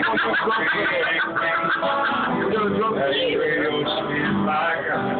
That's radio shit like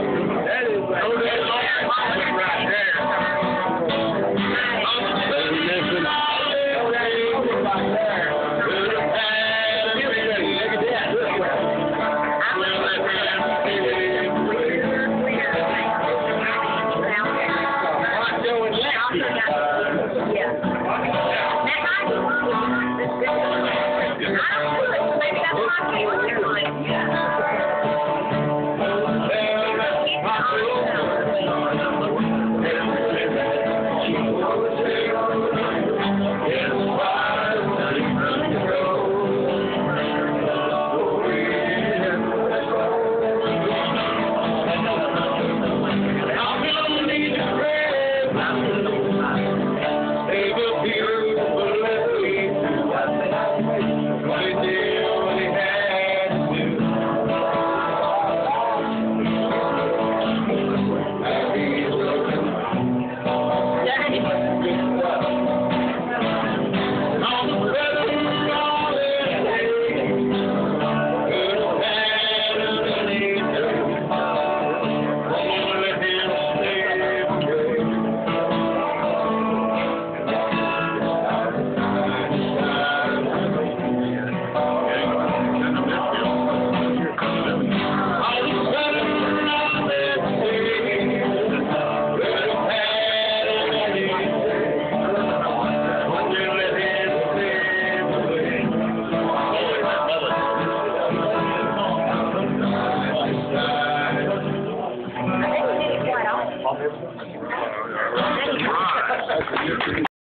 Yeah. Thank you. Right.